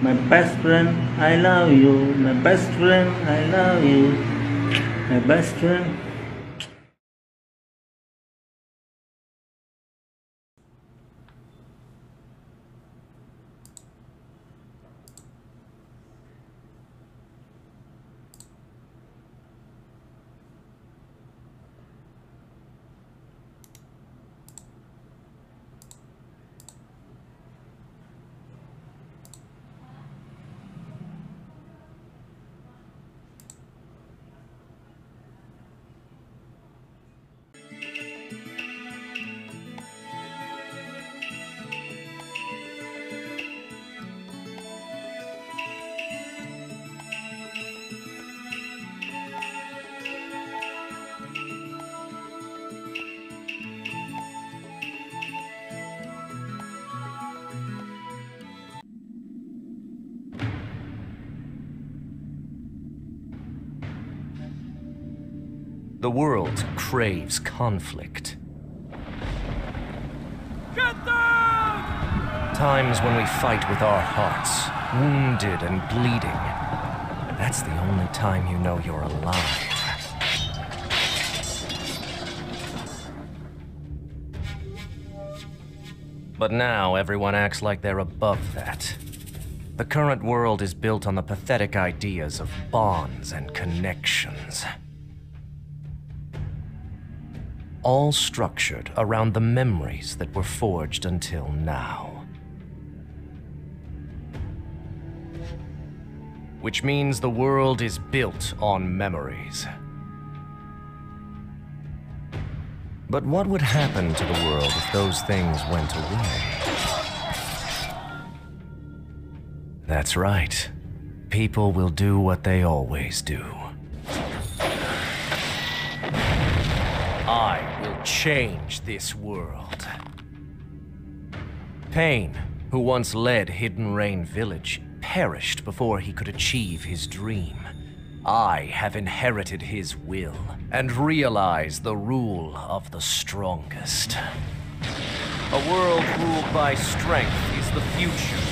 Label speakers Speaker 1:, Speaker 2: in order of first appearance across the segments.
Speaker 1: My best friend, I love you. My best friend, I love you. My best friend.
Speaker 2: The world craves conflict. Times when we fight with our hearts, wounded and bleeding. That's the only time you know you're alive. But now everyone acts like they're above that. The current world is built on the pathetic ideas of bonds and connections. All structured around the memories that were forged until now. Which means the world is built on memories. But what would happen to the world if those things went away? That's right. People will do what they always do. I will change this world. Pain, who once led Hidden Rain Village, perished before he could achieve his dream. I have inherited his will and realize the rule of the strongest. A world ruled by strength is the future.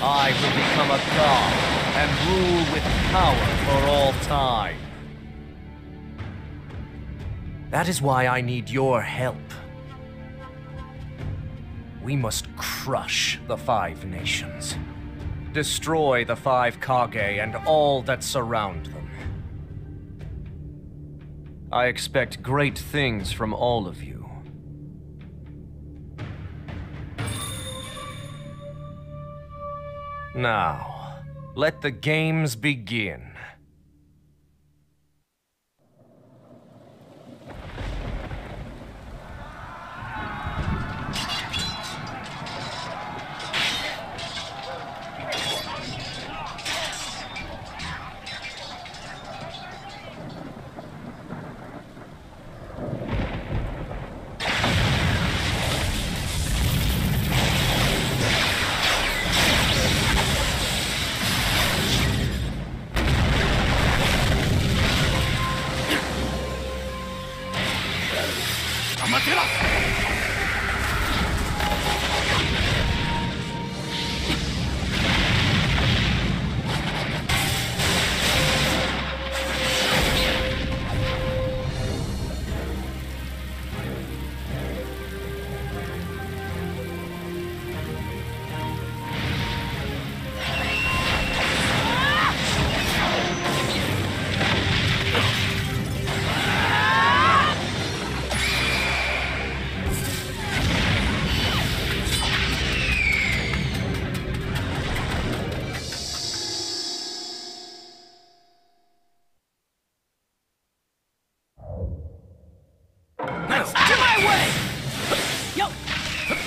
Speaker 2: I will become a god and rule with power for all time. That is why I need your help. We must crush the Five Nations. Destroy the Five Kage and all that surround them. I expect great things from all of you. Now, let the games begin.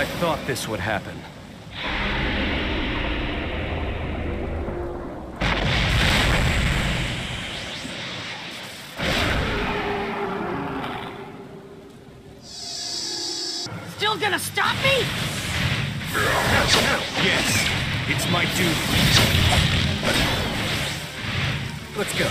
Speaker 2: I thought this would happen.
Speaker 3: Still gonna stop me?
Speaker 2: Yes, it's my duty. Let's go.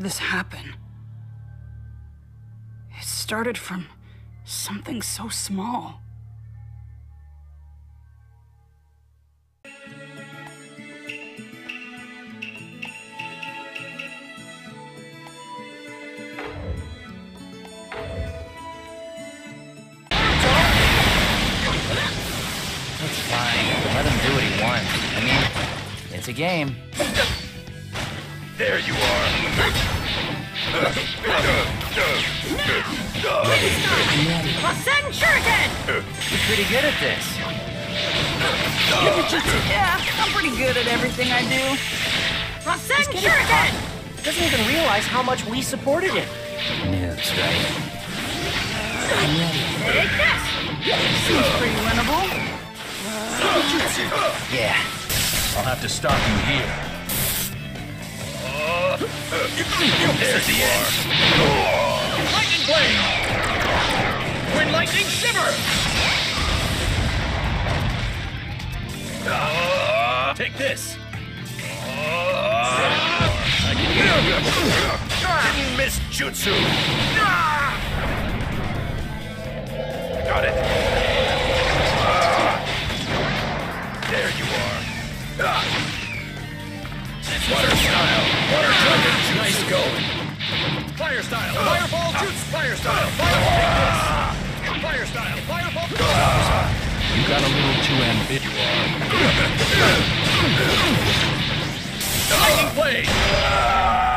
Speaker 4: Did this happen? It started from something so small.
Speaker 5: It's fine. Let him do what he wants. I mean, it's a game.
Speaker 2: There you are.
Speaker 3: Rasen Shuriken!
Speaker 5: You're pretty good at this.
Speaker 4: Yeah, I'm pretty good at everything I do.
Speaker 3: Rasen Shuriken!
Speaker 5: Doesn't even realize how much we supported him. Noobs, right? I'm ready.
Speaker 3: Take this!
Speaker 4: Seems pretty winnable.
Speaker 5: Yeah.
Speaker 2: I'll have to stop you here. There's the edge. Lightning blade! Twin lightning shiver! Take this. Ah! I can Didn't ah! miss jutsu. Ah! Got it. Water style. Water dragon. Nice going. Fire style. Fireball Jutsu. Fire style. Fireball. Fire style. Fireball.
Speaker 5: You got
Speaker 2: got a little too ambitious. Lightning blade!